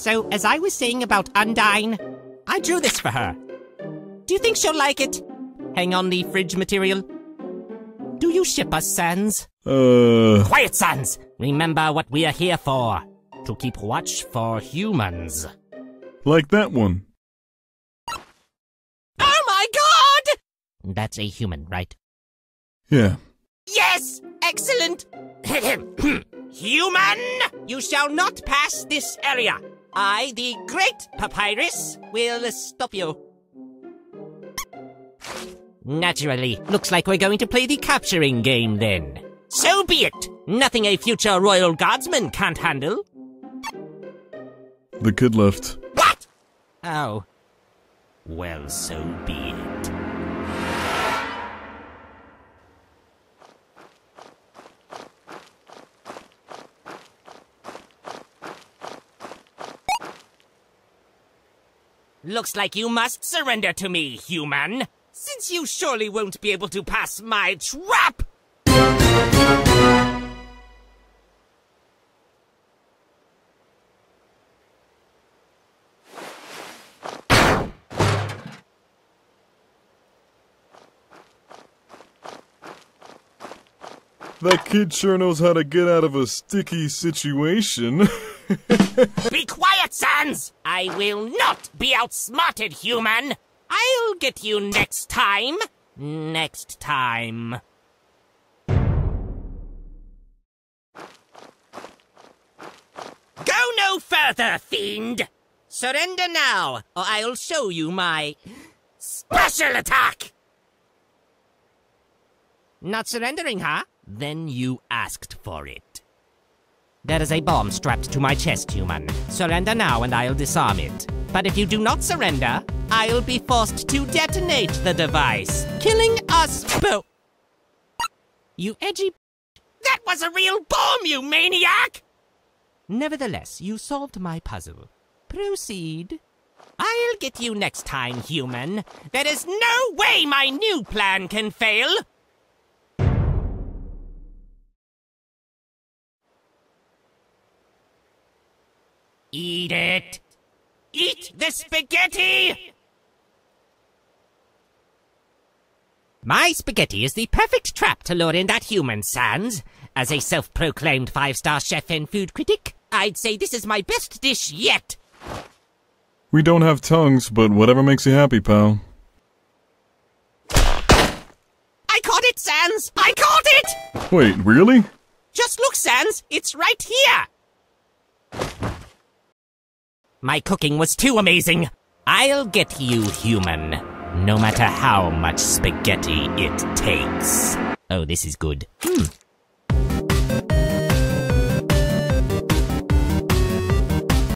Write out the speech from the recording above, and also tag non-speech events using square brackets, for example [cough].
So, as I was saying about Undyne, I drew this for her. Do you think she'll like it? Hang on the fridge material. Do you ship us, Sans? Uh, Quiet, Sans! Remember what we are here for. To keep watch for humans. like that one. Oh my god! That's a human, right? Yeah. Yes! Excellent! [coughs] Human! You shall not pass this area. I, the great Papyrus, will stop you. Naturally. Looks like we're going to play the capturing game then. So be it! Nothing a future royal guardsman can't handle. The kid left. What? Oh. Well, so be it. Looks like you must surrender to me, human. Since you surely won't be able to pass my trap! That kid sure knows how to get out of a sticky situation. [laughs] [laughs] Be quiet, Sans! I will not be outsmarted, human! I'll get you next time. Next time. Go no further, fiend! Surrender now, or I'll show you my special attack! Not surrendering, huh? Then you asked for it. There is a bomb strapped to my chest, human. Surrender now and I'll disarm it. But if you do not surrender, I'll be forced to detonate the device, killing us both. You edgy. That was a real bomb, you maniac! Nevertheless, you solved my puzzle. Proceed. I'll get you next time, human. There is no way my new plan can fail. Eat it! Eat the spaghetti! My spaghetti is the perfect trap to lure in that human, Sans. As a self-proclaimed five-star chef and food critic, I'd say this is my best dish yet. we don't have tongues, but whatever makes you happy, pal. I caught it, Sans! I caught it! Wait, really? Just look, Sans, it's right here! My cooking was too amazing. I'll get you, human. No matter how much spaghetti it takes. Oh, this is good. Hmm.